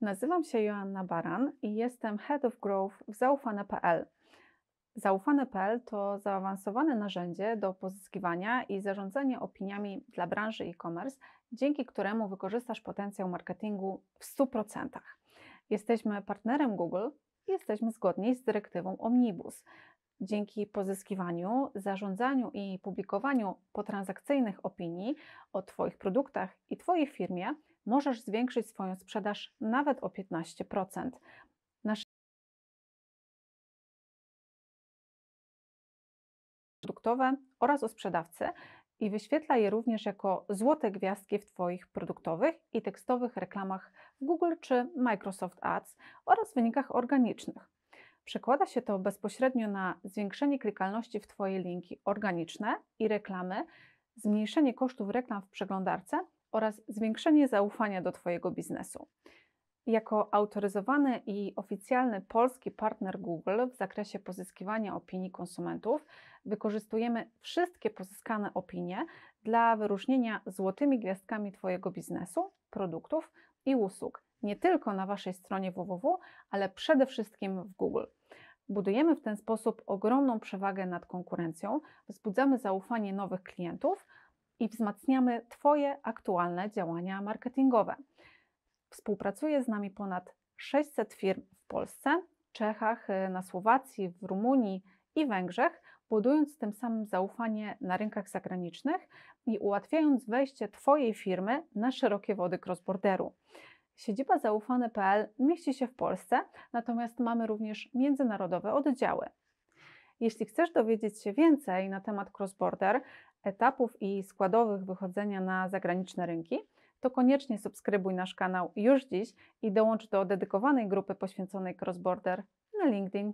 Nazywam się Joanna Baran i jestem Head of Growth w zaufane.pl. Zaufane.pl to zaawansowane narzędzie do pozyskiwania i zarządzania opiniami dla branży e-commerce, dzięki któremu wykorzystasz potencjał marketingu w 100%. Jesteśmy partnerem Google jesteśmy zgodni z dyrektywą Omnibus. Dzięki pozyskiwaniu, zarządzaniu i publikowaniu potransakcyjnych opinii o Twoich produktach i Twojej firmie możesz zwiększyć swoją sprzedaż nawet o 15%. Nasze produktowe oraz o sprzedawcy i wyświetla je również jako złote gwiazdki w Twoich produktowych i tekstowych reklamach w Google czy Microsoft Ads oraz wynikach organicznych. Przekłada się to bezpośrednio na zwiększenie klikalności w Twoje linki organiczne i reklamy, zmniejszenie kosztów reklam w przeglądarce oraz zwiększenie zaufania do Twojego biznesu. Jako autoryzowany i oficjalny polski partner Google w zakresie pozyskiwania opinii konsumentów wykorzystujemy wszystkie pozyskane opinie dla wyróżnienia złotymi gwiazdkami Twojego biznesu, produktów i usług, nie tylko na Waszej stronie www, ale przede wszystkim w Google. Budujemy w ten sposób ogromną przewagę nad konkurencją, wzbudzamy zaufanie nowych klientów i wzmacniamy Twoje aktualne działania marketingowe. Współpracuje z nami ponad 600 firm w Polsce, Czechach, na Słowacji, w Rumunii i Węgrzech, budując tym samym zaufanie na rynkach zagranicznych i ułatwiając wejście Twojej firmy na szerokie wody crossborderu. Siedziba zaufane.pl mieści się w Polsce, natomiast mamy również międzynarodowe oddziały. Jeśli chcesz dowiedzieć się więcej na temat crossborder, etapów i składowych wychodzenia na zagraniczne rynki, to koniecznie subskrybuj nasz kanał już dziś i dołącz do dedykowanej grupy poświęconej crossborder na LinkedIn.